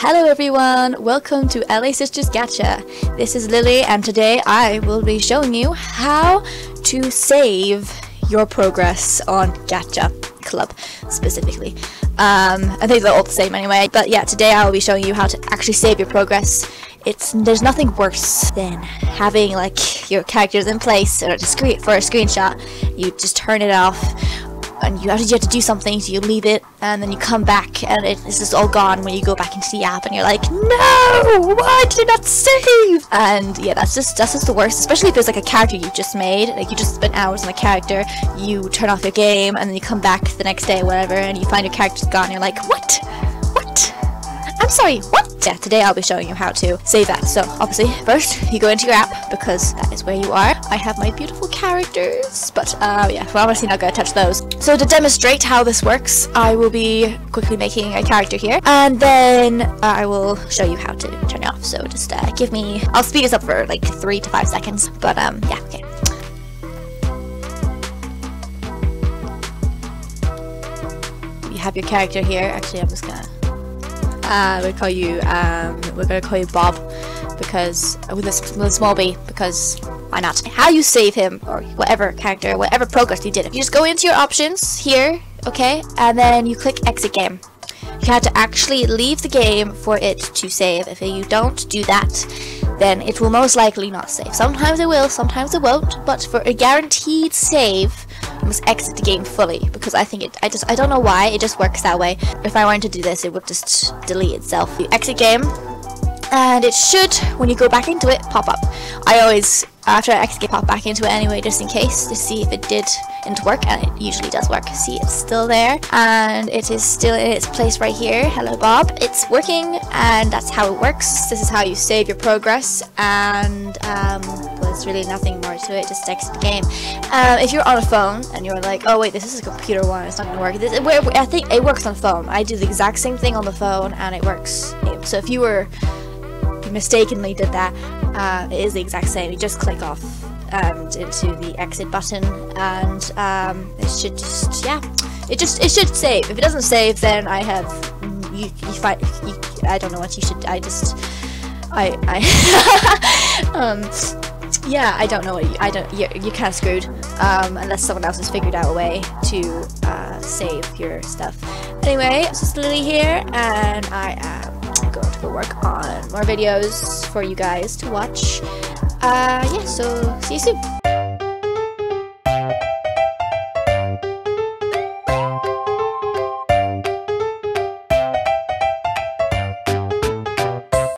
Hello everyone, welcome to LA Sisters Gacha. This is Lily and today I will be showing you how to save your progress on Gacha Club specifically. Um, I think they're all the same anyway, but yeah, today I will be showing you how to actually save your progress. It's there's nothing worse than having like your characters in place or screen for a screenshot. You just turn it off and you have, to, have to do something, so you leave it, and then you come back, and it's just all gone when you go back into the app, and you're like, no, why did it not save? And yeah, that's just that's just the worst, especially if it's like a character you just made, like you just spent hours on a character, you turn off your game, and then you come back the next day, whatever, and you find your character's gone, and you're like, what? What? I'm sorry, what? Yeah, today I'll be showing you how to save that. So, obviously, first, you go into your app, because that is where you are. I have my beautiful characters, but, uh, yeah, we're obviously not to touch those. So, to demonstrate how this works, I will be quickly making a character here, and then uh, I will show you how to turn it off. So, just, uh, give me, I'll speed this up for, like, three to five seconds, but, um, yeah, okay. You have your character here. Actually, I'm just gonna uh, we call you um, we're gonna call you Bob because with a, with small b because why not? How you save him or whatever character, whatever progress you did. You just go into your options here, okay, and then you click exit game. You have to actually leave the game for it to save. If you don't do that, then it will most likely not save. Sometimes it will, sometimes it won't, but for a guaranteed save, you must exit the game fully because I think it I just I don't know why it just works that way. If I wanted to do this it would just delete itself. You exit game and it should when you go back into it pop up. I always after I exit pop back into it anyway just in case to see if it did into work and it usually does work. See it's still there and it is still in its place right here. Hello Bob. It's working and that's how it works. This is how you save your progress and um, there's really nothing more to it, just exit the game. Um, if you're on a phone and you're like, oh wait, this is a computer one, it's not gonna work. This, I think it works on phone. I do the exact same thing on the phone and it works. So if you were mistakenly did that, uh, it is the exact same. You just click off and into the exit button and um, it should just, yeah, it just, it should save. If it doesn't save, then I have, you, you fight, you, I don't know what you should, I just, I, I, um, yeah, I don't know what you, I don't, you're, you're kind of screwed, um, unless someone else has figured out a way to, uh, save your stuff. Anyway, this is Lily here, and I am to work on more videos for you guys to watch. Uh, yeah, so see you soon.